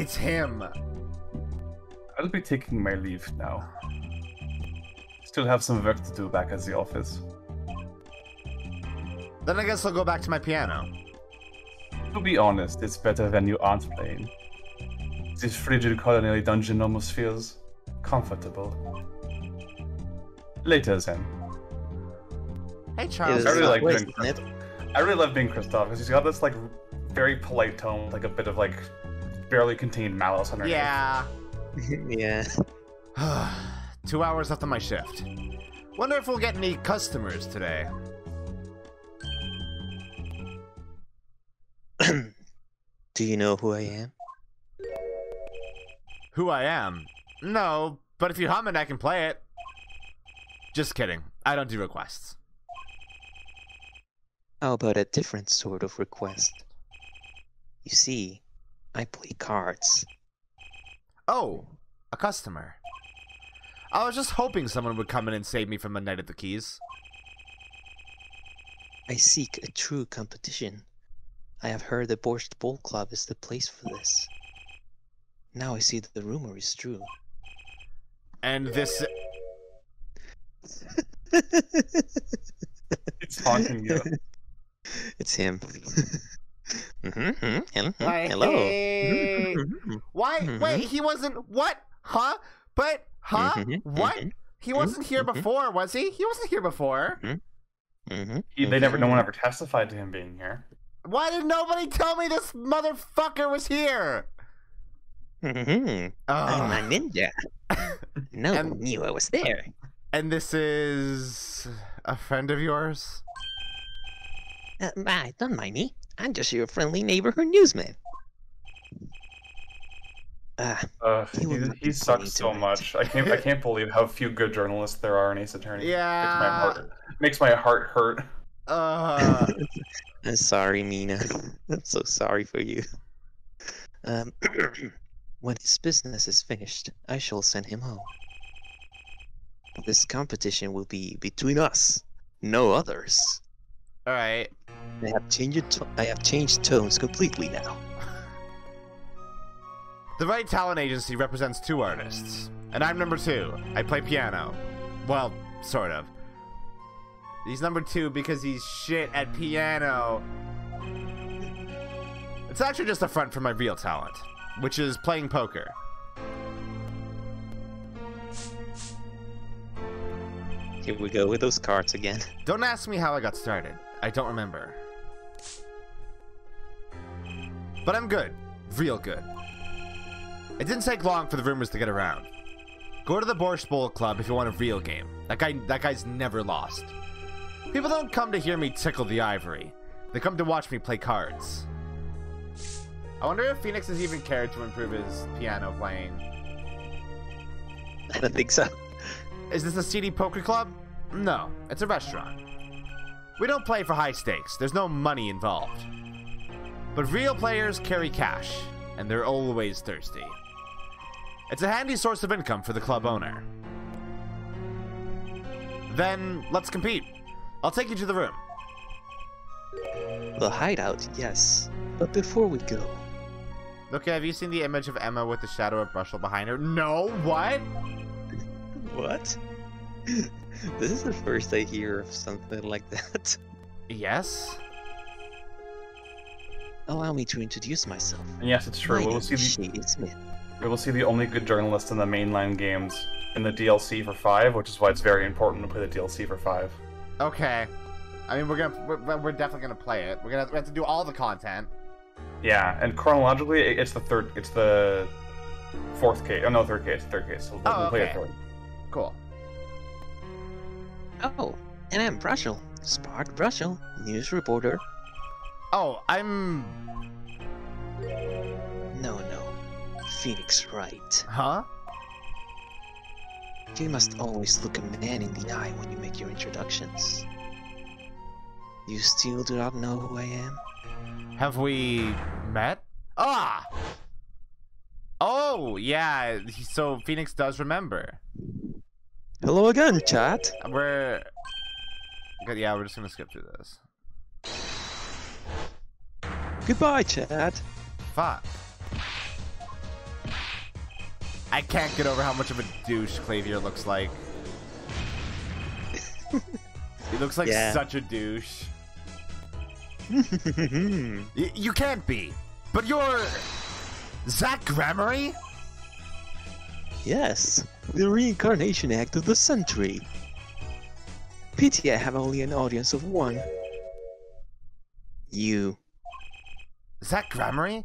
It's him. I'll be taking my leave now. Still have some work to do back at the office. Then I guess I'll go back to my piano. To be honest, it's better when you aren't playing. This frigid colonial dungeon almost feels comfortable. Later then. Hey, Charles. I really like being isn't it? I really love being Kristoph because he's got this like very polite tone, like a bit of like barely contained malice underneath. Yeah. yeah. Two hours left on my shift. Wonder if we'll get any customers today. Do you know who I am? Who I am? No, but if you hum it, I can play it. Just kidding. I don't do requests. How about a different sort of request? You see, I play cards. Oh, a customer. I was just hoping someone would come in and save me from a night at the keys. I seek a true competition. I have heard the Borscht Bowl Club is the place for this. Now I see that the rumor is true. And this. It's haunting you. it's him. Mhm, mhm, mhm, Why, Hello. hey. Mhm, Why? Mhm. Wait, he wasn't. What? Huh? But, huh? Mhm, What? mhm, He wasn't here before, was he? He wasn't here before. mhm, He, they never, no one ever testified to him being here. Why did nobody tell me this motherfucker was here? Mm-hmm. I'm a ninja. No And- one knew I was there. And this is a friend of yours? Uh, ah, don't mind me. I'm just your friendly neighborhood newsman. Ah, Uh, He he, he sucks so tonight. much. I can't, I can't believe how few good journalists there are in Ace Attorney. Yeah, Makes my Yeah. heart, makes my heart hurt. Uh, I'm sorry, Mina. I'm so sorry for you. Um, when his business is finished, I shall send him home. This competition will be between us, no others. All right. I have changed. I have changed tones completely now. The Right Talent Agency represents two artists, and I'm number two. I play piano. Well, sort of. He's number two because he's shit at piano. It's actually just a front for my real talent, which is playing poker. Here we go with those cards again. Don't ask me how I got started. I don't remember. But I'm good. Real good. It didn't take long for the rumors to get around. Go to the Borscht Bowl Club if you want a real game. That guy that guy's never lost. People don't come to hear me tickle the ivory. They come to watch me play cards. I wonder if Phoenix has even cared to improve his piano playing. I don't think so. Is this a seedy poker club? No, it's a restaurant. We don't play for high stakes, there's no money involved. But real players carry cash, and they're always thirsty. It's a handy source of income for the club owner. Then, let's compete. I'll take you to the room. The hideout, yes. But before we go, Okay, have you seen the image of Emma with the shadow of Brushel behind her? No, what? what? this is the first I hear of something like that. Yes? Allow me to introduce myself. And yes, it's true. My We will see the, Smith. we will see the only good journalist in the mainline games in the DLC for five, which is why it's very important to play the DLC for five. Okay. I mean, we're gonna, we're, we're definitely gonna play it. We're gonna we have to do all the content. Yeah, and chronologically, it- it's the third, it's the fourth case. Oh no, third case, third case. So we'll, Oh, we'll play okay. it third. Cool. Oh, and I'm Brushel, Spark Brushel, news reporter. Oh, I'm. No, no, Phoenix Wright. Huh? You must always look a man in the eye when you make your introductions. You still do not know who I am? Have we met? Ah! Oh, yeah. So Phoenix does remember. Hello again, chat. We're. Yeah, we're just gonna skip through this. Goodbye, chat. Fuck. I can't get over how much of a douche Klavier looks like. he looks like Yeah. such a douche. You can't be. But you're Zak Gramarye? Yes, the reincarnation act of the century. Pity I have only an audience of one. You. Zak Gramarye?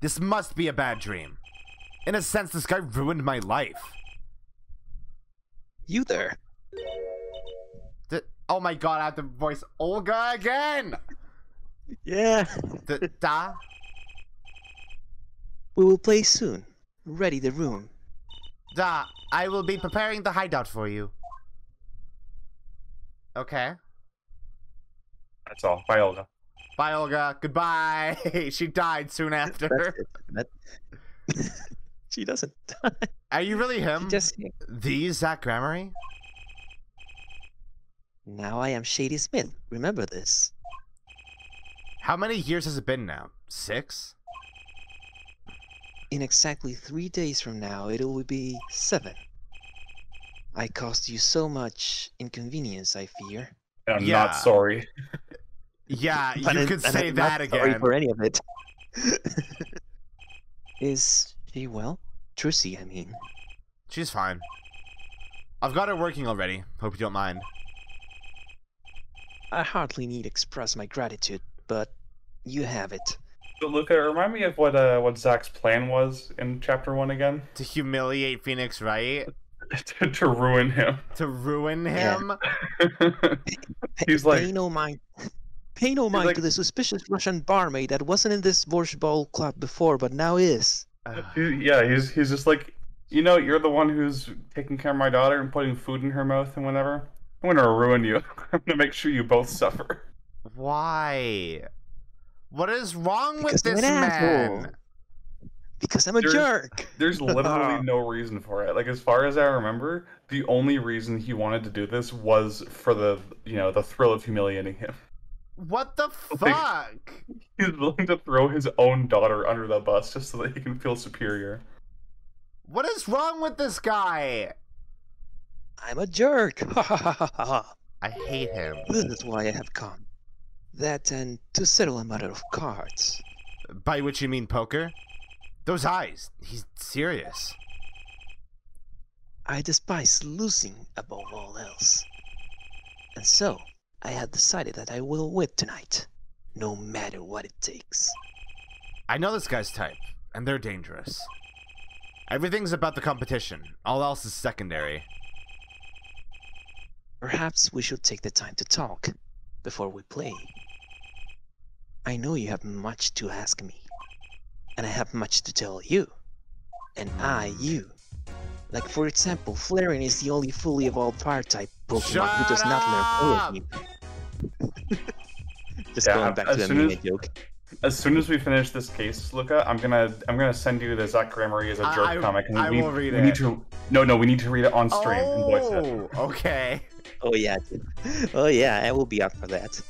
This must be a bad dream. In a sense, this guy ruined my life. You there. Th- oh my god, I have to voice Olga again! Yeah. Th- da? We will play soon. Ready the room. Da, I will be preparing the hideout for you. Okay. That's all. Bye, Olga. Bye, Olga. Goodbye. she died soon after. she doesn't die. Are you really She him? just. The Zak Gramarye? Now I am Shadi Smith. Remember this. How many years has it been now? Six? In exactly three days from now, it will be seven. I caused you so much inconvenience, I fear. I'm Yeah. not sorry. Yeah, you And could say I'm that not sorry again. for any of it. Is she well? Trucy, I mean. She's fine. I've got her working already. Hope you don't mind. I hardly need express my gratitude, but you have it. So, Luka, remind me of what uh, what Zak's plan was in chapter one again. To humiliate Phoenix Wright? to, to ruin him. To ruin Yeah. him? He's like- pay no mind. Pay no mind like- to the suspicious Russian barmaid that wasn't in this Borscht Bowl club before, but now is. He- yeah, he's he's just like, you know, you're the one who's taking care of my daughter and putting food in her mouth and whatever. I'm gonna ruin you. I'm gonna make sure you both suffer. Why? What is wrong Because with this man? asshole. Because I'm a There's- jerk. There's literally no reason for it. Like as far as I remember, the only reason he wanted to do this was for the you know the thrill of humiliating him. What the Like- fuck? He's willing to throw his own daughter under the bus just so that he can feel superior. What is wrong with this guy? I'm a jerk. I hate him. This is why I have come. That and to settle a matter of cards. By which you mean poker? Those eyes. He's serious. I despise losing above all else. And so, I have decided that I will win tonight, no matter what it takes. I know this guy's type, and they're dangerous. Everything's about the competition. All else is secondary. Perhaps we should take the time to talk before we play. I know you have much to ask me, and I have much to tell you, and I you. Like for example, Flareon is the only fully evolved fire type Pokemon who does Shut not up! learn Poison. Just Yeah, going back as to the soon as- joke. As soon as we finish this case, Luka, I'm gonna I'm gonna send you the Zak Gramarye as a jerk I- comic, and I we, will read we need to no no we need to read it on stream and voice it. Oh, okay. Oh yeah, oh yeah, I will be up for that.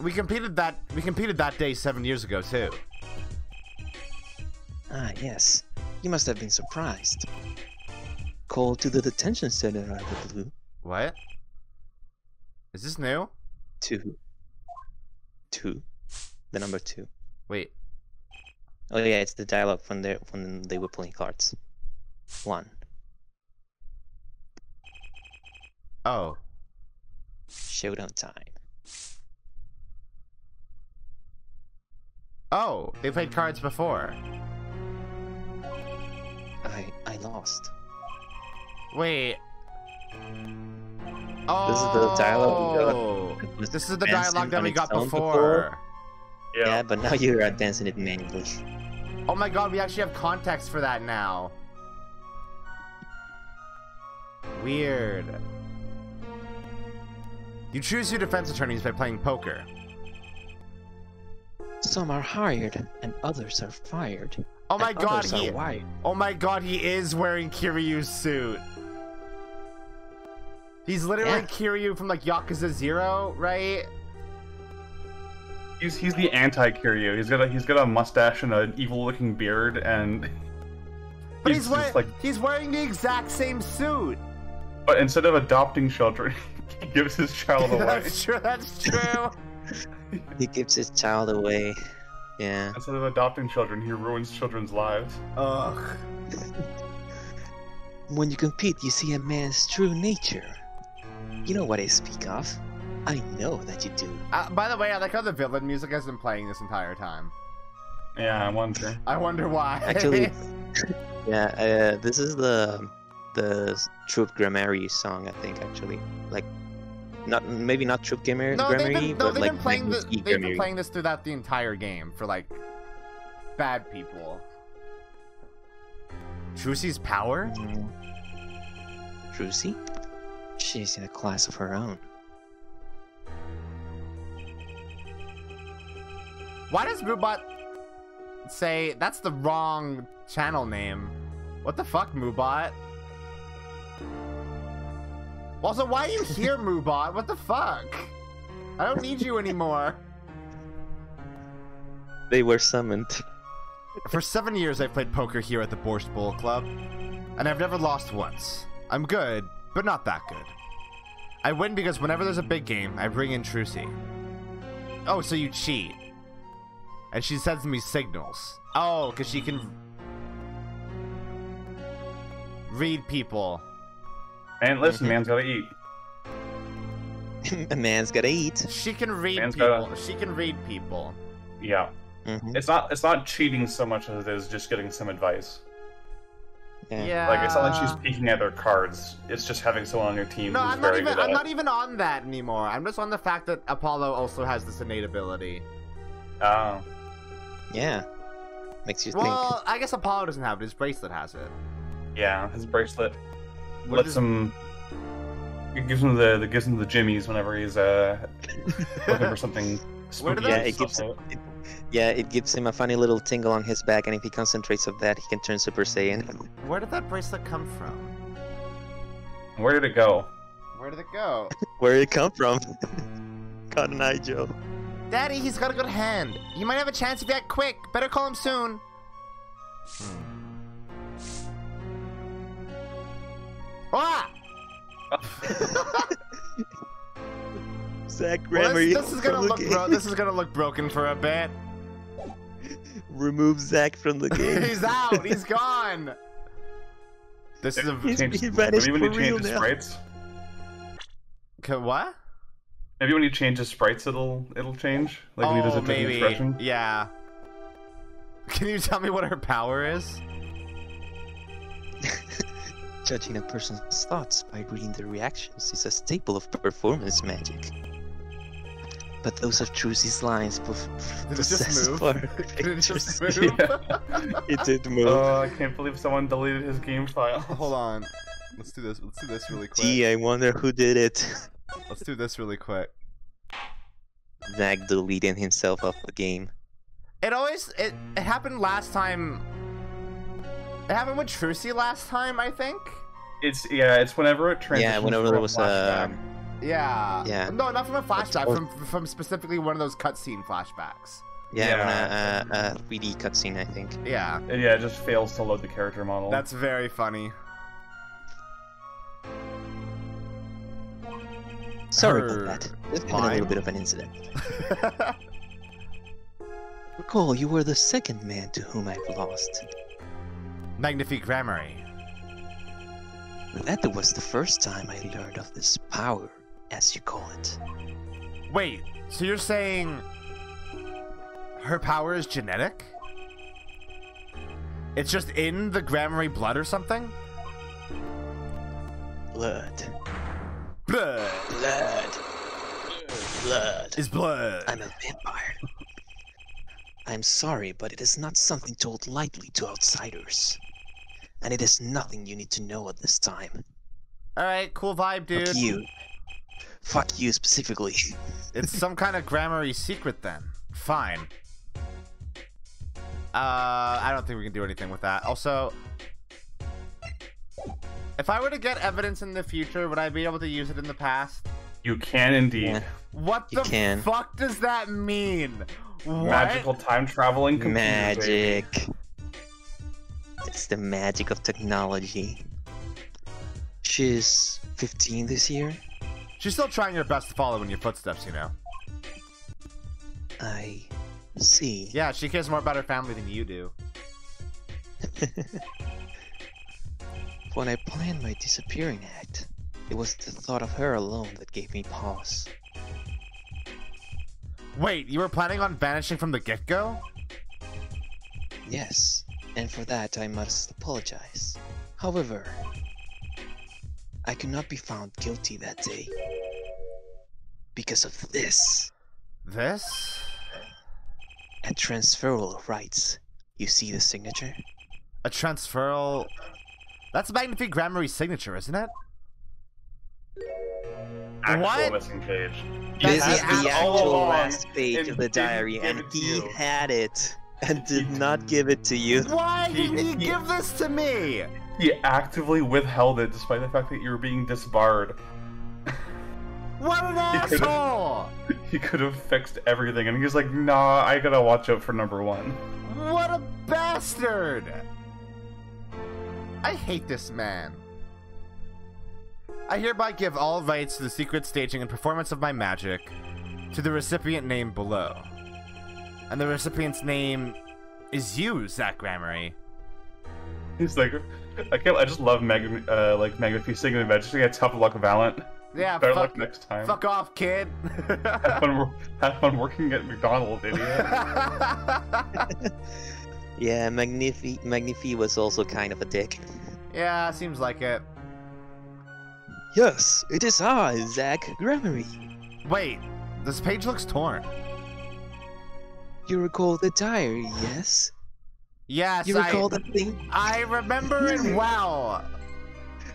We competed that. We competed that day seven years ago too. Ah yes, you must have been surprised. Called to the detention center out of the blue. What? Is this new? Two. Two. The number two. Wait. Oh yeah, it's the dialogue from they when they were playing cards. One. Oh. Showdown time. Oh, they played cards before. I I lost. Wait. This Oh. is the dialogue we got. Oh, this is the dialogue that we got own before. Yeah. Yeah, but now you're advancing it manually. Oh my god, we actually have context for that now. Weird. You choose your defense attorneys by playing poker. Some are hired and others are fired. Oh my god, he are. Oh my god, he is wearing Kiryu's suit. He's literally Yeah. Kiryu from like Yakuza Zero, right? He's he's the anti Kiryu. He's got a he's got a mustache and an evil looking beard, and But he's, he's wearing like. he's wearing the exact same suit. But instead of adopting children, he gives his child away. that's true. That's true. He gives his child away. Yeah. Instead of adopting children, he ruins children's lives. Ugh. When you compete, you see a man's true nature. You know what I speak of. I know that you do. Uh, by the way, I like how the villain music has been playing this entire time. Yeah, I wonder. I wonder why. Actually, yeah, uh, this is the the Troupe Gramarye song, I think. Actually, like, not maybe not Troop gamer no, they've been, no, but they've like been playing the, they've been playing this throughout the entire game for like bad people. Trucy's power? Mm. Trucy? She's in a class of her own. Why does Moobot say that's the wrong channel name? What the fuck, Moobot? Also, why are you here, Moobot? What the fuck? I don't need you anymore. They were summoned. For seven years, I've played poker here at the Borscht Bowl Club, and I've never lost once. I'm good, but not that good. I win because whenever there's a big game, I bring in Trucy. Oh, so you cheat. And she sends me signals. Oh, because she can read people. And listen, man's gotta eat. a man's gotta eat. She can read Man's people. gotta- She can read people. Yeah, Mhm. it's not it's not cheating so much as it is just getting some advice. Yeah. Yeah. Like it's not like she's peeking at their cards. It's just having someone on your team No, who's I'm not very even. I'm it. not even on that anymore. I'm just on the fact that Apollo also has this innate ability. Oh, Yeah. Makes you think. Well, I guess Apollo doesn't have it. His bracelet has it. yeah, his bracelet What lets is- him. It gives him the, the gives him the jimmies whenever he's uh looking for something spooky. Yeah, it gives him, it, yeah, it gives him a funny little tingle on his back, and if he concentrates on that, he can turn Super Saiyan. Where did that bracelet come from? Where did it go? Where did it go? Where did it come from? Cotton Eye Joe. Daddy, he's got a good hand. You might have a chance if you act quick. Better call him soon. Ah! Zak Well, Grammar. this, this is gonna look bro- this is gonna look broken for a bit. Remove Zak from the game. he's out. He's gone. This is a He's- Change- he vanished maybe when for you change real the now. sprites. C- what? Maybe when you change the sprites, it'll it'll change. Like when he does oh, a different maybe. expression. Yeah. Can you tell me what her power is? Judging a person's thoughts by reading their reactions is a staple of performance magic. But those of Trucy's lines pof- Did it just possess move? far Did it just greater- move? Yeah. it did move. Oh, I can't believe someone deleted his game file. Hold on. Let's do this. Let's do this really quick. Gee, I wonder who did it. Let's do this really quick. Zak deleting himself off the game. It always it, it happened last time. It happened with Trucy last time, I think. It's yeah, it's whenever it transitions. whenever from there a was, flashback. um, Yeah. Yeah. No, not from a flashback. or- From from specifically one of those cutscene flashbacks. Yeah, Yeah. Uh, uh, a, a, a 3D cutscene, I think. Yeah. And yeah, it just fails to load the character model. That's very funny. Sorry Her about that. There's been a little bit of an incident. Recall, you were the second man to whom I've lost. Magnifi Gramarye. That was the first time I learned of this power, as you call it. Wait, so you're saying her power is genetic? It's just in the Gramarye blood or something? Blood. Blood Blood. Blood. is blood. I'm a vampire. I'm sorry, but it is not something told lightly to outsiders. And it is nothing you need to know at this time. Alright, cool vibe, dude. Fuck you. Fuck you specifically. It's some kind of Gramarye secret then. Fine. Uh, I don't think we can do anything with that. Also, if I were to get evidence in the future, would I be able to use it in the past? You can indeed. Yeah. What You the can. fuck does that mean? What? Magical time traveling computer. baby. It's the magic of technology. She's 15 this year. She's still trying her best to follow in your footsteps, you know. I see. Yeah, she cares more about her family than you do. When I planned my disappearing act, it was the thought of her alone that gave me pause. Wait, you were planning on vanishing from the get-go? Yes, and for that I must apologize. However, I could not be found guilty that day. Because of this, This? a transferal of rights. You see the signature? A transferal... That's Magnifi Gramarye's signature, isn't it? Actual What? missing page. He This is the actual last page of the diary, and he you. had it and did He not give it to you. Why didn't he He- give this to me? He actively withheld it despite the fact that you were being disbarred. What an He could've- asshole! He could have fixed everything, and he's like, "Nah, I gotta watch out for number one." What a bastard! I hate this man. I hereby give all rights to the secret staging and performance of my magic to the recipient named below. And the recipient's name is you, Zak Gramarye. He's like, "I can't. I just love Mag, uh, like Magnifi singing the Majesty. Yeah, tough luck, Valant. Yeah, Better fuck, luck next time. fuck off, kid. have, fun, have fun working at McDonald's, idiot. Yeah, Magnifi Magnifi was also kind of a dick. yeah, seems like it. Yes, it is I, Zak Gramarye. Wait, this page looks torn. You recall the diary, yes? Yes, You recall I, the thing? I remember it well.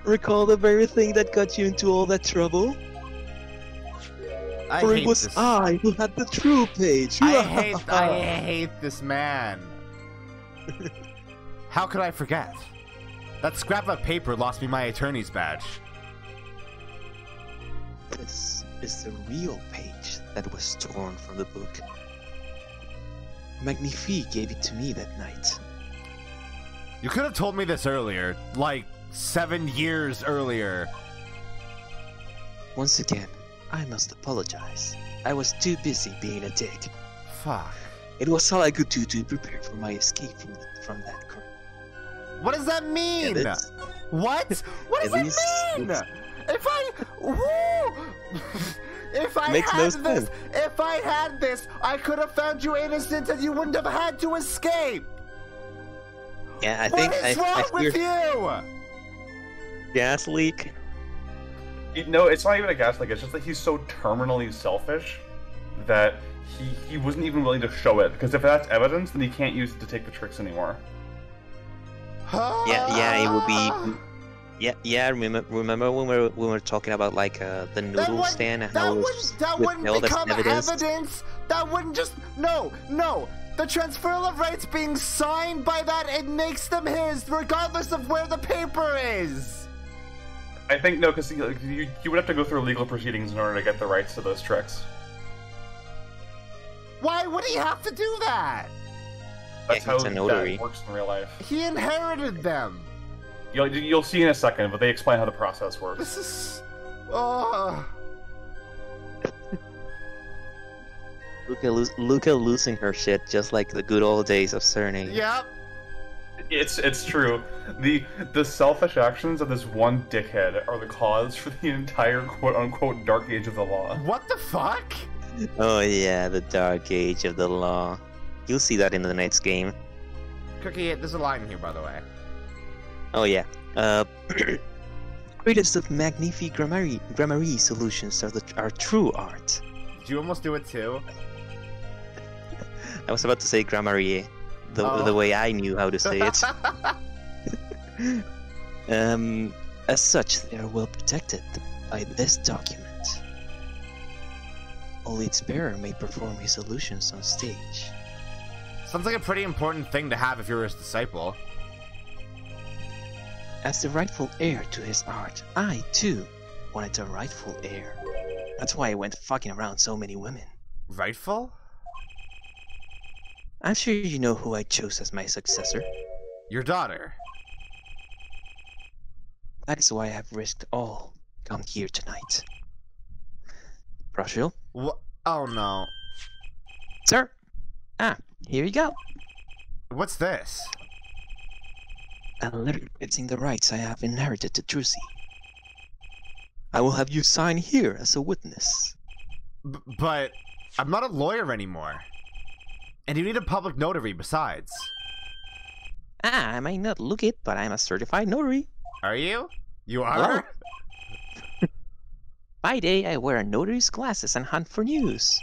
Recall the very thing that got you into all that trouble? I For hate it was this. I who had the true page. I hate I hate this man. How could I forget? That scrap of paper lost me my attorney's badge. This is the real page that was torn from the book. Magnifi gave it to me that night. You could have told me this earlier, like seven years earlier. Once again, I must apologize. I was too busy being a dick. Fuck. It was all I could do to prepare for my escape from from that crime. What does that mean? What? What does At that mean? it's- If I, woo, if I Makes no had this, sense. if I had this, I could have found you innocent, and you wouldn't have had to escape. Yeah, I What think is I, wrong I with fear you? gas leak. You- no, it's not even a gas leak. It's just that he's so terminally selfish that he he wasn't even willing to show it. Because if that's evidence, then he can't use it to take the tricks anymore. Yeah, yeah, it would be. Yeah, yeah. Remember, remember when we were when we were talking about like uh, the noodle wouldn't- stand and That how it was wouldn't, that wouldn't withheld become evidence? evidence. That wouldn't just no, no. The transfer of rights being signed by that it makes them his, regardless of where the paper is. I think no, because you, you you would have to go through legal proceedings in order to get the rights to those tricks. Why would he have to do that? That's he's how a that works in real life. He inherited them. You'll you'll see in a second, but they explain how the process works. This is. Oh. Luka, lo- Luka losing her shit just like the good old days of Cerny. Yep. It's it's true. The the selfish actions of this one dickhead are the cause for the entire quote unquote dark age of the law. What the fuck? Oh yeah, the dark age of the law. You'll see that in the next game. Cookie, there's a line here, by the way. Oh yeah. Uh, greatest of Magnifi Gramarye Gramarye solutions are the are true art. Did you almost do it too? I was about to say Grammarier, the Oh. the way I knew how to say it. um, as such, they are well protected by this document. Only its bearer may perform his illusions on stage. Sounds like a pretty important thing to have if you're his disciple. As the rightful heir to his art, I too wanted a rightful heir. That's why I went fucking around so many women. Rightful? I'm sure you know who I chose as my successor. Your daughter. That is why I have risked all come here tonight. Brushel, Wha- oh no. sir. Ah, here you go. What's this? A letter admitting the rights I have inherited to Trucy. I will have you sign here as a witness. B- but I'm not a lawyer anymore. And you need a public notary besides. Ah, I might not look it, but I'm a certified notary. Are you? You are? By day, I wear a notary's glasses and hunt for news.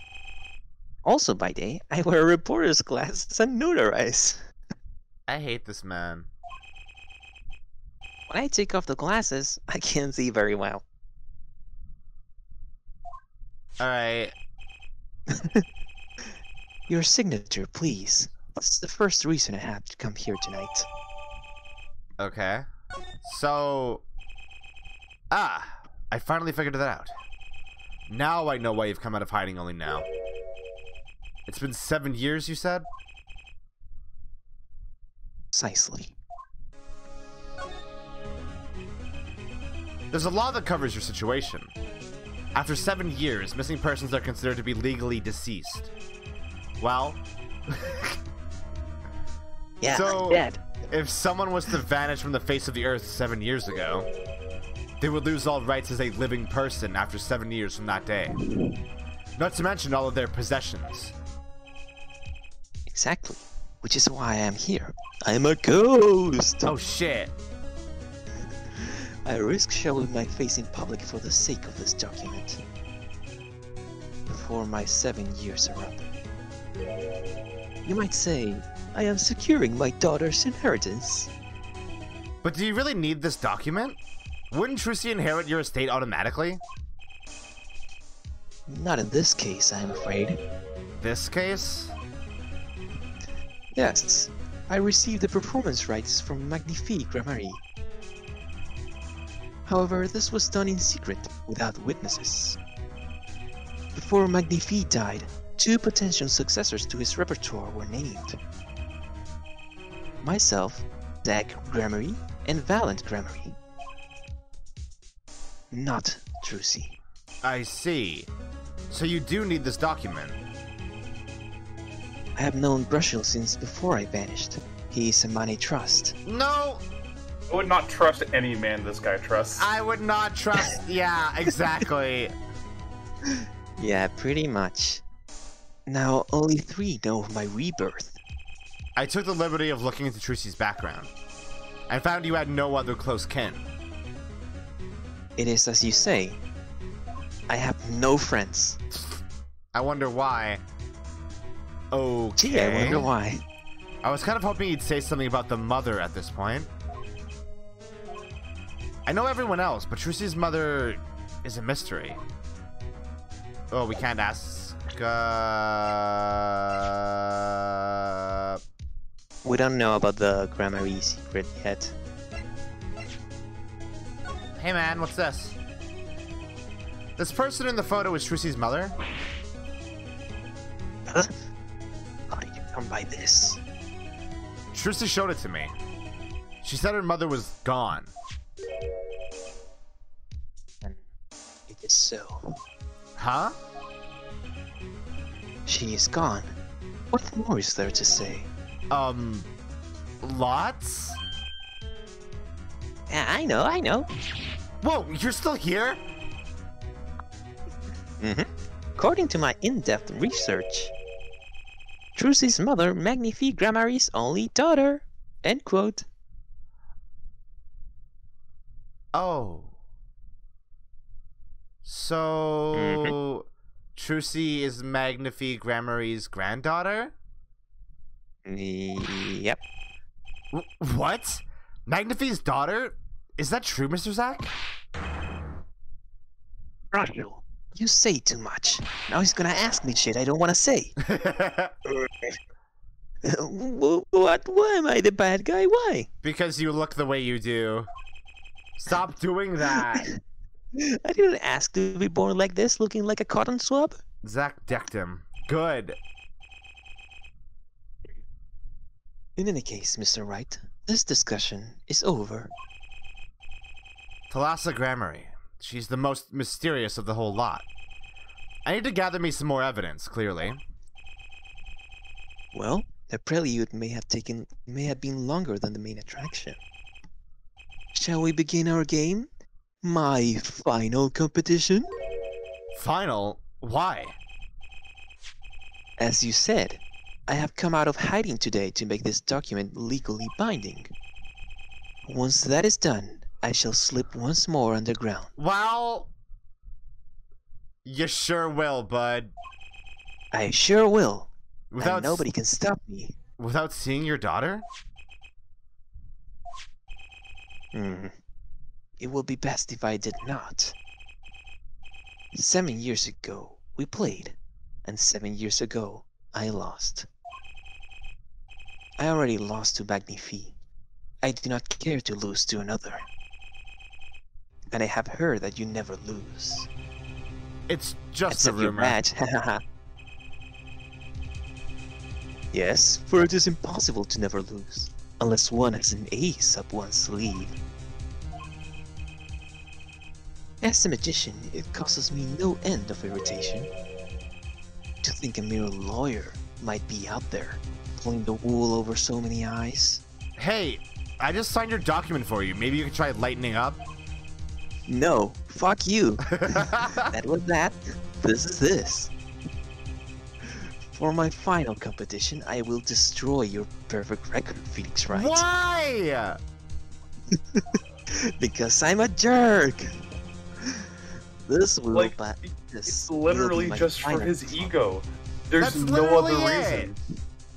Also by day, I wear a reporter's glasses and notarize. I hate this man. When I take off the glasses, I can't see very well. Alright. Your signature, please. That's the first reason I have to come here tonight. Okay. So. Ah! I finally figured that out. Now I know why you've come out of hiding only now. It's been seven years, you said? Precisely. There's a law that covers your situation. After seven years, missing persons are considered to be legally deceased. Well, Yeah, So- dead. if someone was to vanish from the face of the earth seven years ago, they would lose all rights as a living person after seven years from that day. Not to mention all of their possessions. Exactly. Which is why I am here. I am a ghost! Oh shit. I risk showing my face in public for the sake of this document. Before my seven years are up. You might say, I am securing my daughter's inheritance. But do you really need this document? Wouldn't Trucy inherit your estate automatically? Not in this case, I am afraid. This case? Yes, I received the performance rights from Magnifi Gramarye. However, this was done in secret, without witnesses. Before Magnifi died, two potential successors to his repertoire were named. Myself, Dag Gramarye, and Valant Gramarye. Not Trucy. I see. So you do need this document. I have known Brushel since before I vanished. He is a money trust. No, I would not trust any man this guy trusts. I would not trust. yeah, exactly. Yeah, pretty much. Now, only three know of my rebirth. I took the liberty of looking into Trucy's background. I found you had no other close kin. It is as you say. I have no friends. I wonder why. Okay. Gee, I wonder why. I was kind of hoping you'd say something about the mother at this point. I know everyone else, but Trucy's mother is a mystery. Oh, we can't ask. Uh... We don't know about the Gramarye secret yet. Hey man, what's this? This person in the photo is Trucy's mother? Huh? How did you come by this? Trucy showed it to me. She said her mother was gone. So. Huh? She is gone. What more is there to say? Um, lots? Yeah, I know, I know. Whoa, you're still here? Mm-hmm. According to my in-depth research, Trucy's mother, Magnifi Gramarye's only daughter. End quote. Oh. Mm-hmm. So, Trucy is Magnifi Gramarye's granddaughter? Yep. W- what? Magnifi's daughter? Is that true, Mr. Zak? Brushel, you say too much. Now he's gonna ask me shit I don't want to say. What? Why am I the bad guy? Why? because you look the way you do. Stop doing that. I didn't ask to be born like this, looking like a cotton swab. Zak decked him. Good. In any case, Mr. Wright, this discussion is over. Thalassa Gramarye. She's the most mysterious of the whole lot. I need to gather me some more evidence, clearly. Well, the prelude may have taken may have been longer than the main attraction. Shall we begin our game? My final competition? Final? Why? As you said, I have come out of hiding today to make this document legally binding. Once that is done, I shall slip once more underground. Well... You sure will, bud. I sure will. Without and nobody can stop me. Without seeing your daughter? Hmm. It will be best if I did not. Seven years ago, we played, and seven years ago, I lost. I already lost to Magnifi. I do not care to lose to another. And I have heard that you never lose. It's just Except a rumor. match. yes, for it is impossible to never lose, unless one has an ace up one's sleeve. As a magician, it causes me no end of irritation. To think a mere lawyer might be out there, pulling the wool over so many eyes. Hey, I just signed your document for you. Maybe you could try lightening up? No, fuck you. that was that. This is this. For my final competition, I will destroy your perfect record, Phoenix Wright. Why? because I'm a jerk. This will Like, ba- it- this It's will be literally just for his performance. ego. There's That's no other literally reason.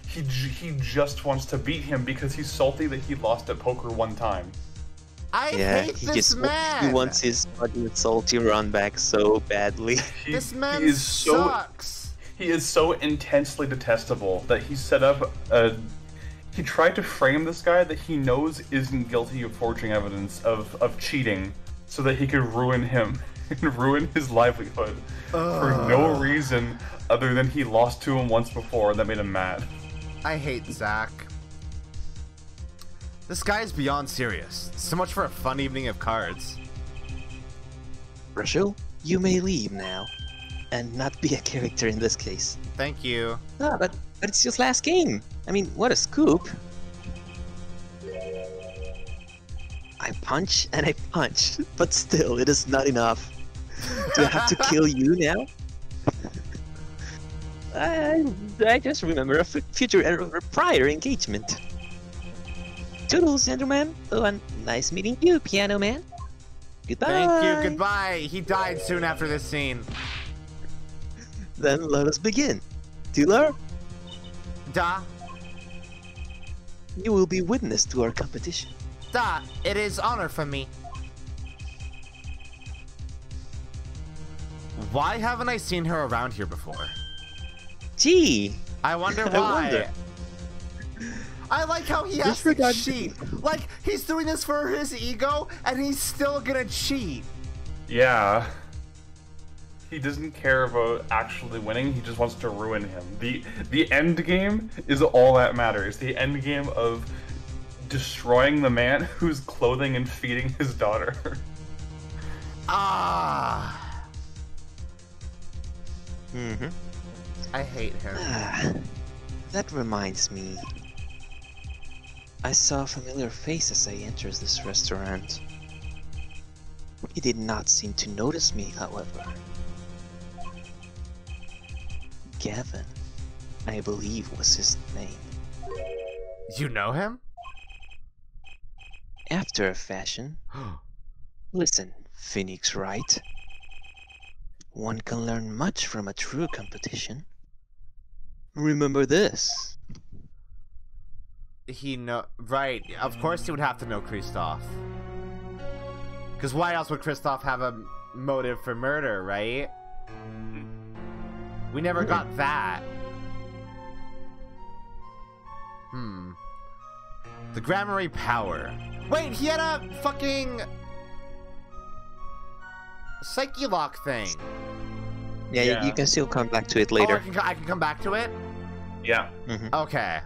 He j- he just wants to beat him because he's salty that he lost at poker one time. I Yeah, hate he this just wa- man. he wants his fucking salty run back so badly. He, This man he is so sucks. he is so intensely detestable that he set up a. He tried to frame this guy that he knows isn't guilty of forging evidence of, of cheating, so that he could ruin him and ruin his livelihood for no reason other than he lost to him once before and that made him mad. I hate Zak. This guy is beyond serious. So much for a fun evening of cards. Brushel, you may leave now, and not be a character in this case. Thank you. Ah, but but it's your last game. I mean, what a scoop! I punch and I punch, but still, it is not enough. Do I have to kill you now? I, I just remember a f- future a prior engagement. Toodles, gentlemen. Oh, and nice meeting you, Piano Man. Goodbye. Thank you. Goodbye. He died soon after this scene. Then let us begin. Dealer, Da. you will be witness to our competition. Da. It is honor for me. Why haven't I seen her around here before? Gee, I wonder I why. wonder. I like how he has to cheat. Like he's doing this for his ego, and he's still gonna cheat. Yeah. He doesn't care about actually winning, he just wants to ruin him. The the end game is all that matters. The end game of destroying the man who's clothing and feeding his daughter. Ah, Mm-hmm. I hate him. Ah, that reminds me. I saw a familiar face as I entered this restaurant. He did not seem to notice me, however. Gavin, I believe was his name. You know him? After a fashion, listen, Phoenix Wright. One can learn much from a true competition. Remember this. he know right. Of course, he would have to know Kristoph. Because why else would Kristoph have a motive for murder, right? We never got that. Hmm. The Gramarye power. Wait, he had a fucking. Psyche lock thing. Yeah, You, Yeah. you can still come back to it Oh, I later. can, I can come back to it? Yeah. Mhm. Okay.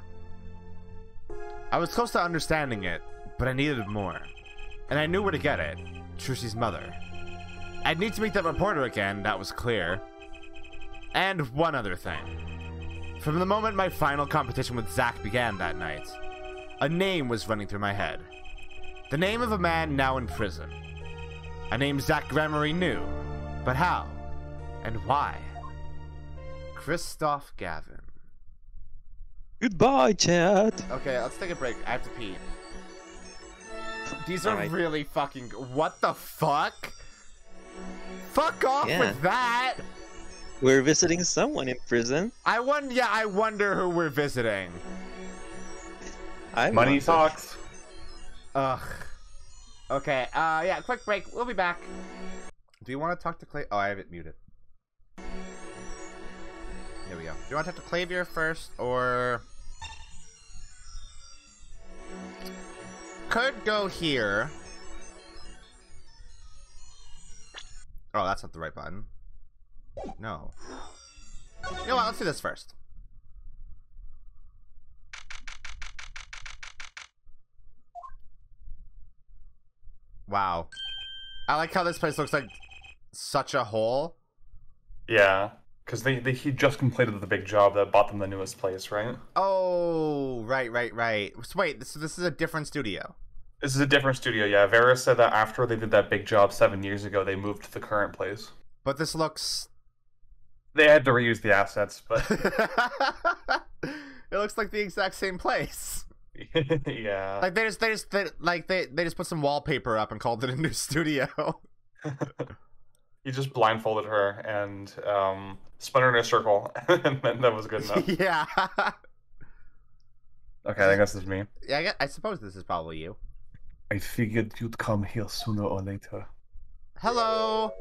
I was close to understanding it, but I needed more. And I knew where to get it. Trucy's mother. I'd need to meet that reporter again, that was clear. And one other thing. From the moment my final competition with Zak began that night, a name was running through my head. The name of a man now in prison. A name Zak Gramarye knew. But how? And why? Kristoph Gavin. Goodbye, Chad. Okay, let's take a break. I have to pee. These are Alright. really fucking. What the fuck? Fuck off Yeah. with that! We're visiting someone in prison. I wonder. Yeah, I wonder who we're visiting. I Money wonder. talks. Ugh. Okay. Uh, yeah. Quick break. We'll be back. Do you want to talk to Clay? Oh, I have it muted. Here we go. Do you want to talk to Klavier first, or could go here? Oh, that's not the right button. No. You know what? Let's do this first. Wow. I like how this place looks like such a hole. Yeah. Because they, they he just completed the big job that bought them the newest place, right? Oh, right, right, right. So wait, this this is a different studio. This is a different studio, yeah. Vera said that after they did that big job seven years ago, they moved to the current place. But this looks They had to reuse the assets, but It looks like the exact same place. yeah. Like they just they just they, like they they just put some wallpaper up and called it a new studio. he just blindfolded her and um, spun her in a circle, and then that was good enough. yeah. Okay, I think this is me. yeah, I, gue- I suppose this is probably you. I figured you'd come here sooner or later. Hello.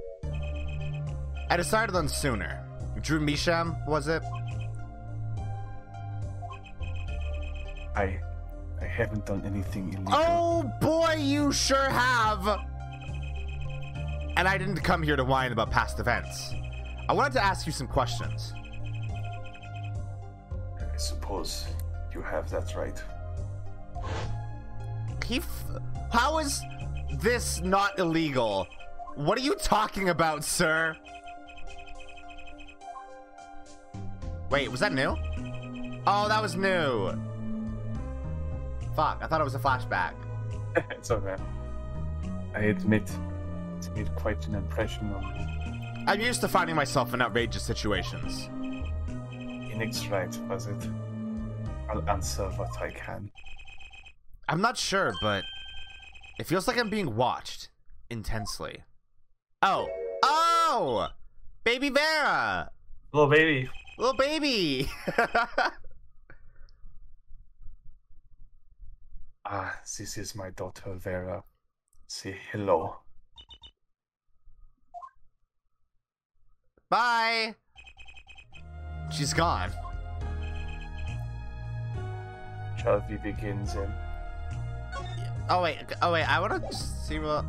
I decided on sooner. Drew Misham, was it? I, I haven't done anything illegal. Oh boy, you sure have! And I didn't come here to whine about past events. I wanted to ask you some questions. I suppose you have that right. He f- How is this not illegal? What are you talking about, sir? Wait, was that new? Oh, that was new. Fuck, I thought it was a flashback. it's okay. I admit, it made quite an impression on me. I'm used to finding myself in outrageous situations. Phoenix Wright, was it? I'll answer what I can. I'm not sure, but it feels like I'm being watched intensely. Oh, oh, baby Vera, Little baby. little baby. Ah, this is my daughter Vera. Say hello. Bye. She's gone. Shall we begin then? Oh wait, oh wait, I want to see what.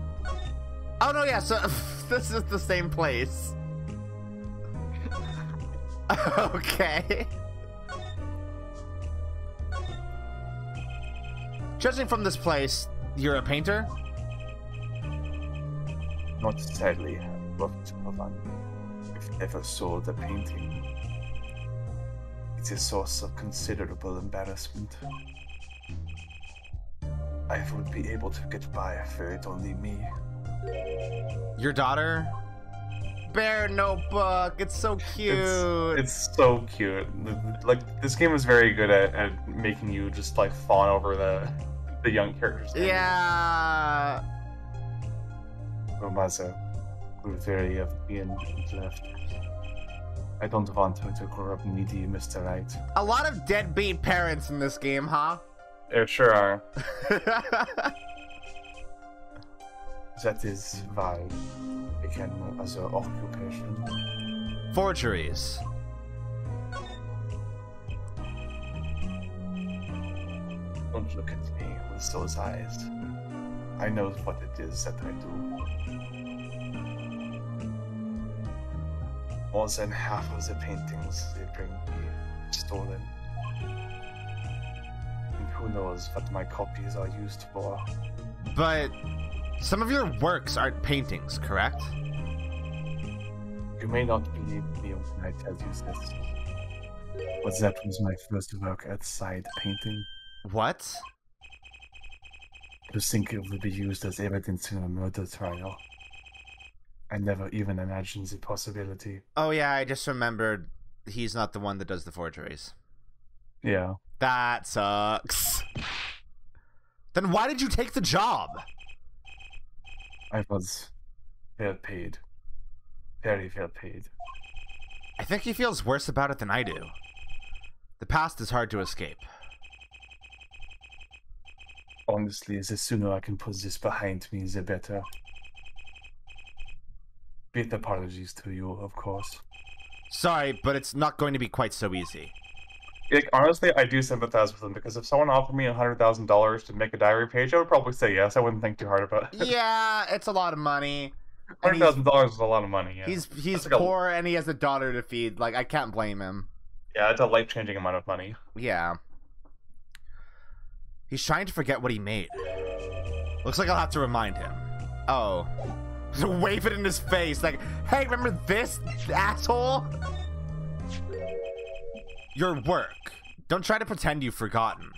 Oh no, yeah. So this is the same place. okay. Judging from this place, you're a painter. Not sadly, but. If ever sold a painting, it's a source of considerable embarrassment. I would be able to get by for it only me. Your daughter. Bear notebook. It's so cute. It's so cute. Like this game is very good at, at making you just like fawn over the the young characters. yeah. We're very of being left. I don't want her to grow up needy, Mr. Wright. A lot of deadbeat parents in this game, huh? There sure are. That is why I can my other occupation. Forgeries. Look at me with those eyes. I know what it is that I do. More than half of the paintings they bring me stolen. And who knows what my copies are used for. But some of your works aren't paintings, correct? You may not believe me when I tell you this. But that was my first work outside painting. What? To think it would be used as evidence in a murder trial. I never even imagined the possibility. Oh yeah, I just remembered he's not the one that does the forgeries. Yeah. That sucks. Then why did you take the job? I was well paid. Very well paid. I think he feels worse about it than I do. The past is hard to escape. Honestly, the sooner I can put this behind me, the better. With apologies to you, of course. Sorry, but it's not going to be quite so easy. Like, honestly, I do sympathize with him because if someone offered me a hundred thousand dollars to make a diary page, I would probably say yes. I wouldn't think too hard about it. yeah, it's a lot of money. and Hundred he's- thousand dollars is a lot of money. Yeah. He's he's like a- poor and he has a daughter to feed. Like I can't blame him. yeah, it's a life changing amount of money. Yeah. He's trying to forget what he made. Looks like I'll have to remind him. Oh. Just wave it in his face like, "Hey, remember this asshole?" Your work. Don't try to pretend you've forgotten.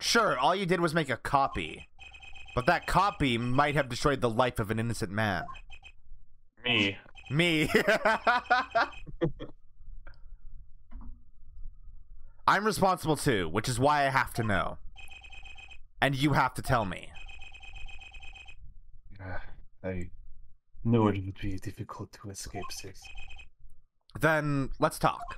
Sure, all you did was make a copy. But that copy might have destroyed the life of an innocent man. Me, Me. I'm responsible too, which is why I have to know. And you have to tell me. I knew it would be difficult to escape this. Then let's talk.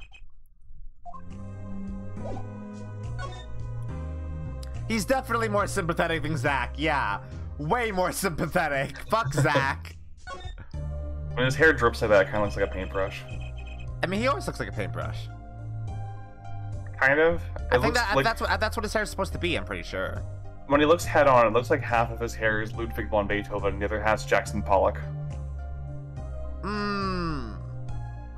He's definitely more sympathetic than Zak. Yeah. Way more sympathetic. Fuck Zak. When his hair drips like that, it kind of looks like a paintbrush. I mean, he always looks like a paintbrush. Kind of. It I think that like that's what that's what his hair is supposed to be. I'm pretty sure. when he looks head on, it looks like half of his hair is Ludwig von Beethoven, and the other half's Jackson Pollock. Mmm.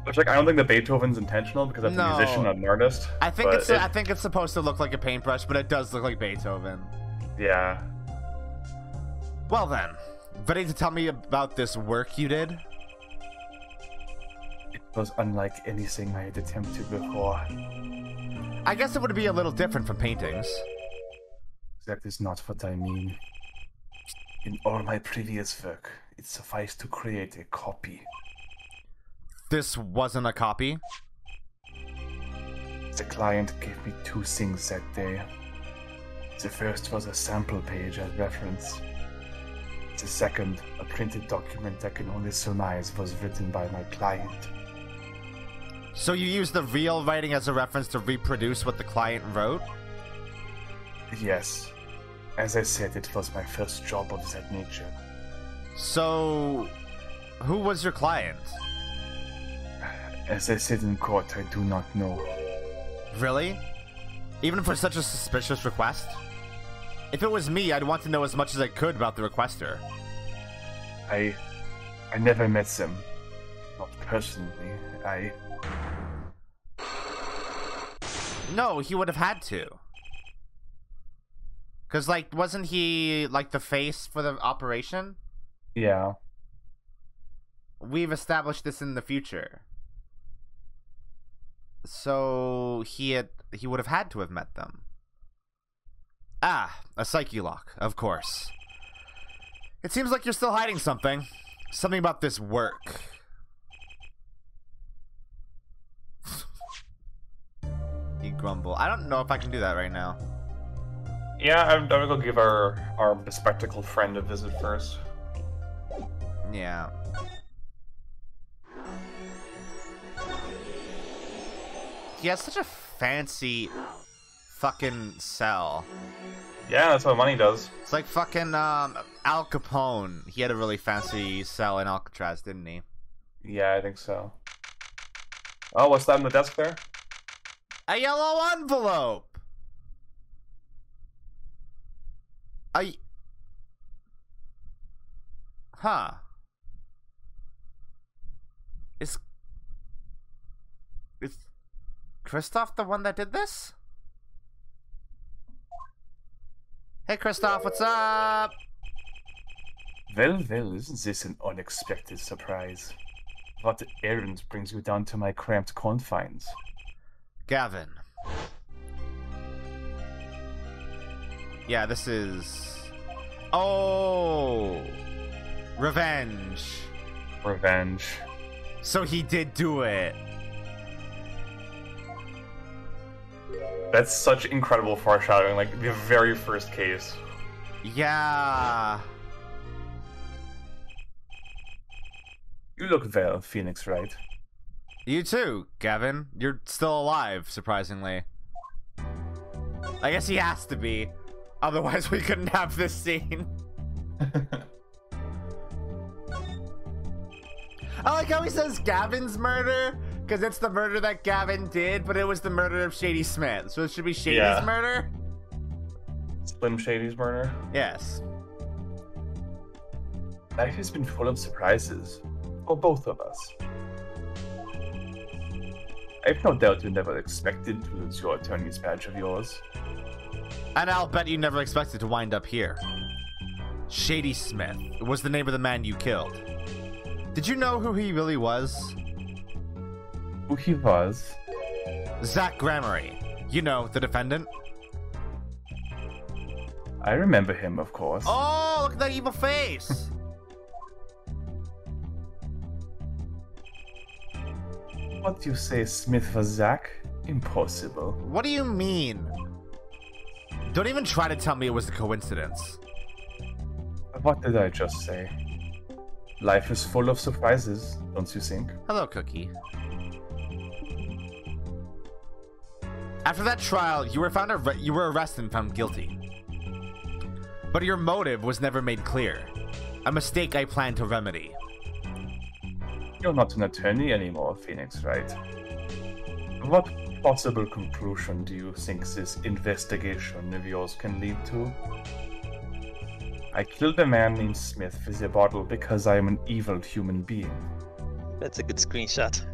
Which, like, I don't think that Beethoven's intentional because that's No. a musician, not an artist. I think it's it- I think it's supposed to look like a paintbrush, but it does look like Beethoven. yeah. Well then, ready to tell me about this work you did? Was unlike anything I had attempted before. I guess it would be a little different from paintings. That is not what I mean. In all my previous work, it sufficed to create a copy. This wasn't a copy. The client gave me two things that day. The first was a sample page as reference. The second, a printed document I can only surmise was written by my client. So you used the real writing as a reference to reproduce what the client wrote? Yes. As I said, it was my first job of that nature. So, who was your client? As I said in court, I do not know. Really? Even for such a suspicious request? If it was me, I'd want to know as much as I could about the requester. I. I never met them. Not personally. I. No, he would have had to. Cause like, wasn't he like the face for the operation? Yeah. We've established this in the future. So he had he would have had to have met them. Ah, a psyche lock, of course. It seems like you're still hiding something. Something about this work. You grumble. I don't know if I can do that right now. Yeah, I'm, I'm gonna go give our, our bespectacled friend a visit first. Yeah. He has such a fancy fucking cell. Yeah, that's what money does. It's like fucking um Al Capone. He had a really fancy cell in Alcatraz, didn't he? Yeah, I think so. Oh, what's that on the desk there? A yellow envelope. I. Huh. Is is Kristoph the one that did this? Hey, Kristoph, what's up? Well, well, isn't this an unexpected surprise? What errand brings you down to my cramped confines? Gavin. Yeah, this is. Oh! Revenge. Revenge. So he did do it. That's such incredible foreshadowing, like the very first case. Yeah. You look well, Phoenix Wright. You too, Gavin. You're still alive, surprisingly. I guess he has to be. Otherwise, we couldn't have this scene. I like how he says Gavin's murder, because it's the murder that Gavin did, but it was the murder of Shadi Smith. So it should be Shadi's Yeah. murder? Slim Shady's murder. Yes. Life has been full of surprises. For both of us. I've no doubt you never expected to lose your attorney's badge of yours. And I'll bet you never expected to wind up here. Shadi Smith was the name of the man you killed. Did you know who he really was? Who he was? Zak Gramarye. You know, the defendant. I remember him, of course. Oh, look at that evil face. What you say Smith was Zak? Impossible. what do you mean? Don't even try to tell me it was a coincidence. What did I just say? Life is full of surprises, don't you think? Hello, Cookie. After that trial, you were found arre- you were arrested and found guilty. But your motive was never made clear. A mistake I plan to remedy. You're not an attorney anymore, Phoenix Wright? What possible conclusion do you think this investigation of yours can lead to? I killed a man named Smith with a bottle because I am an evil human being. That's a good screenshot.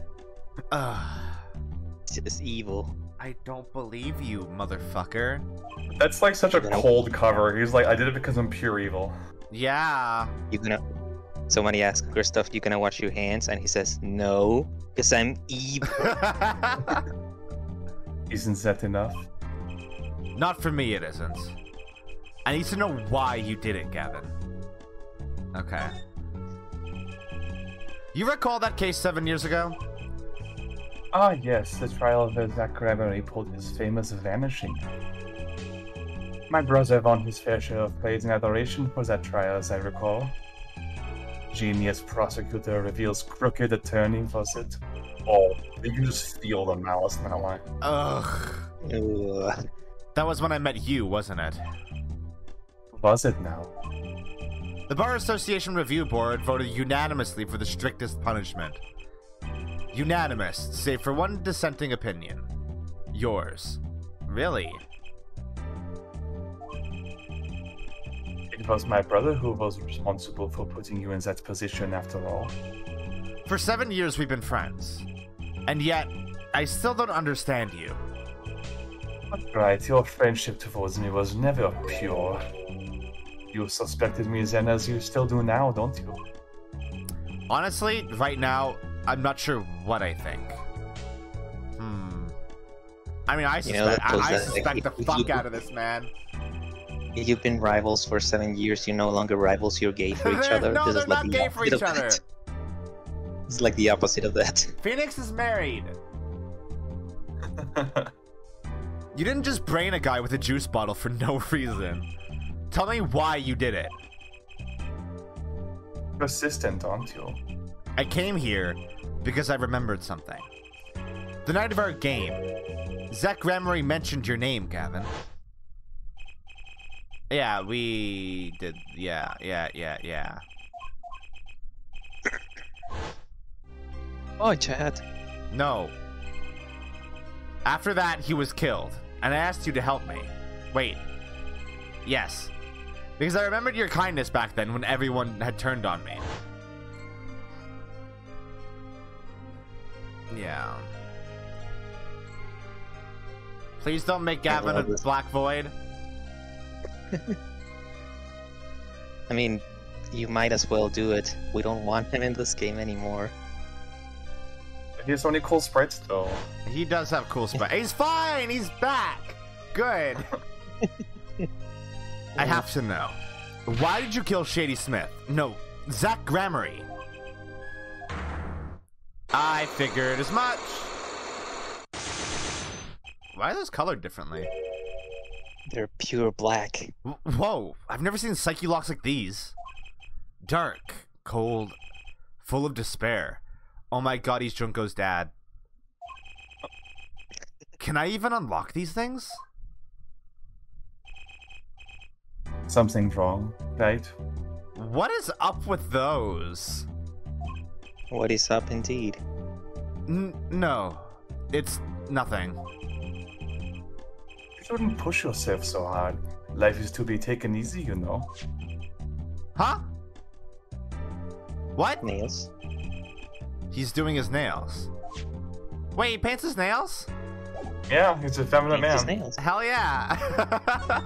Ah. Ugh. It's just evil. I don't believe you, motherfucker. That's like such a cold cover. He's like, I did it because I'm pure evil. Yeah. You gonna? Somebody asks Kristoph, "You gonna wash your hands?" And he says, "No, because I'm evil." Isn't that enough? Not for me, it isn't. I need to know why you did it, Gavin. Okay. You recall that case seven years ago? Ah, yes, the trial where Zak Gramarye pulled his famous vanishing. My brother won his fair share of praise and adoration for that trial, as I recall. Genius prosecutor reveals crooked attorney, was it? Oh, you can just feel the malice in that line. Ugh. Ugh. That was when I met you, wasn't it? Was it now? The Bar Association Review Board voted unanimously for the strictest punishment. Unanimous, save for one dissenting opinion. Yours. Really? It was my brother who was responsible for putting you in that position after all. For seven years we've been friends. And yet, I still don't understand you. But Wright, your friendship towards me was never pure. You suspected me then as you still do now, don't you? Honestly, right now, I'm not sure what I think. Hmm. I mean, I You know, suspect, I, I suspect the fuck out of this man. You've been rivals for seven years. You're no longer rivals. You're gay for each other. no, this they're is like not the gay for each other. that. It's like the opposite of that. Phoenix is married. You didn't just brain a guy with a juice bottle for no reason. Tell me why you did it. Persistent, aren't you? I came here because I remembered something. The night of our game, Zak Gramarye mentioned your name, Gavin. Yeah, we did. Yeah, yeah, yeah, yeah. Oh, Chad. No. After that, he was killed, and I asked you to help me. Wait. Yes. Because I remembered your kindness back then when everyone had turned on me. Yeah. Please don't make Gavin a. Black Void. I mean, you might as well do it. We don't want him in this game anymore. He has so many cool sprites though. He does have cool sprites. He's fine. He's back. Good. I have to know. Why did you kill Shadi Smith? No, Zak Gramarye. I figured as much. Why are those colored differently? They're pure black. Whoa, I've never seen Psyche locks like these. Dark, cold, full of despair. Oh my god, he's Junko's dad. Can I even unlock these things? Something's wrong, right? What is up with those? What is up indeed? N- no, it's nothing. You shouldn't push yourself so hard. Life is to be taken easy, you know. Huh? What? Nails? He's doing his nails. Wait, he paints his nails? Yeah, he's a feminine Paints his nails. Hell yeah!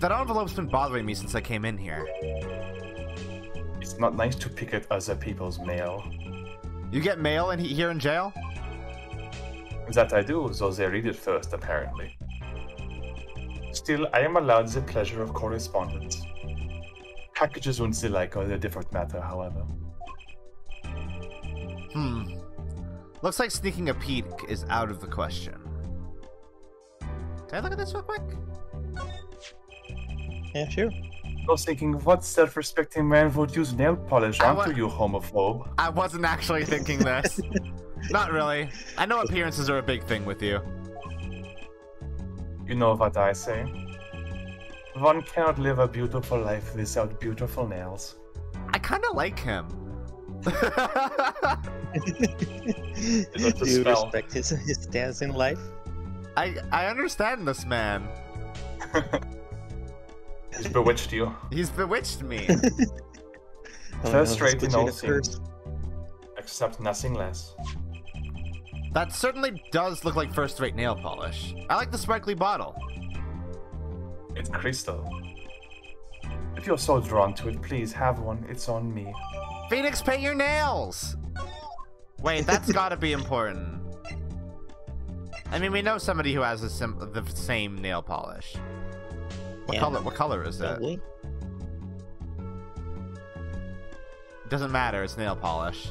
that envelope's been bothering me since I came in here. It's not nice to pick at other people's mail. You get mail in here in jail? That I do, so they read it first, apparently. Still, I am allowed the pleasure of correspondence. Packages and the like are a different matter, however. Hmm. Looks like sneaking a peek is out of the question. Can I look at this real quick? Yeah, sure. I was thinking, what self-respecting man would use nail polish I onto wa- you, homophobe? I wasn't actually thinking this. Not really. I know appearances are a big thing with you. You know what I say. One cannot live a beautiful life without beautiful nails. I kind of like him. Do you spell. respect his, his stance in life? I I understand this man. He's bewitched you. He's bewitched me. First no, rate he's in put all in a curse. things. Except nothing less. that certainly does look like first-rate nail polish. I like the sparkly bottle. It's crystal. If you're so drawn to it, please have one. It's on me. Phoenix, paint your nails. Wait, that's got to be important. I mean, we know somebody who has a sim- the same nail polish. What Yeah. color? What color is it? Probably. Doesn't matter. It's nail polish.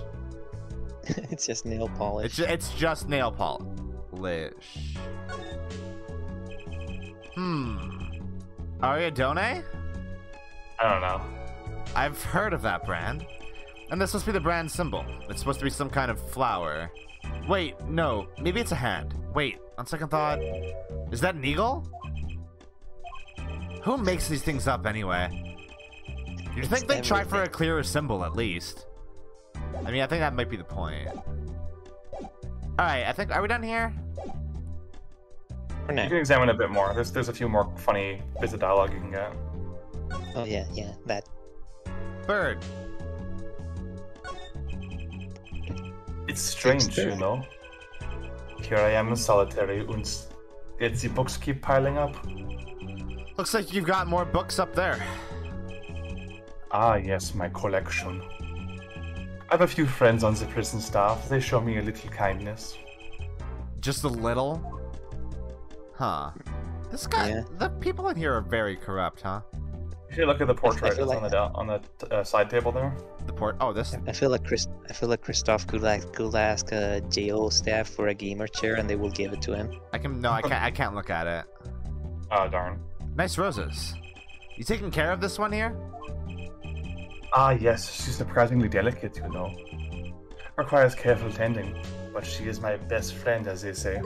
it's just nail polish. It's ju- it's just nail polish. Hmm. Ariadone? I don't know. I've heard of that brand. And this must be the brand symbol. It's supposed to be some kind of flower. Wait, no. Maybe it's a hand. Wait, on second thought. Is that an eagle? Who makes these things up anyway? You'd think they'd try for a clearer symbol at least. I mean, I think that might be the point. Alright, I think. Are we done here? You can examine a bit more. There's there's a few more funny bits of dialogue you can get. Oh yeah, yeah, that. Bird. It's strange, you know. Here I am in solitary, and yet the books keep piling up. Looks like you've got more books up there. Ah, yes, my collection. I have a few friends on the prison staff. They show me a little kindness. Just a little? Huh. This guy, Yeah. the people in here are very corrupt, huh? If you look at the portrait feel that's on the like- on the uh, side table there, The port. Oh, this. I feel like Chris. I feel like Kristoph could like could ask a JO staff for a gamer chair, and they will give it to him. I can. No, I can't. I can't look at it. Oh darn. Nice roses. You taking care of this one here? Ah, yes, she's surprisingly delicate, you know. Requires careful tending, but she is my best friend, as they say.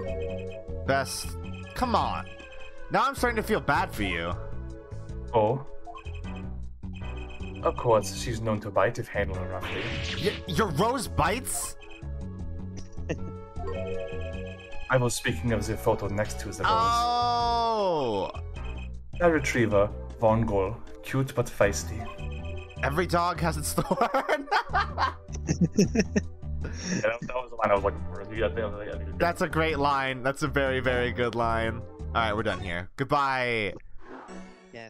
Best. Come on. Now I'm starting to feel bad for you. Oh. Of course, she's known to bite if handled roughly. Y- your rose bites? I was speaking of the photo next to the rose. Oh. A retriever, Vongole, cute but feisty. Every dog has its thorn. Yeah, that, that was the line I was looking for. Yeah, yeah, yeah, yeah. That's a great line. That's a very, very good line. All right, we're done here. Goodbye. Yeah.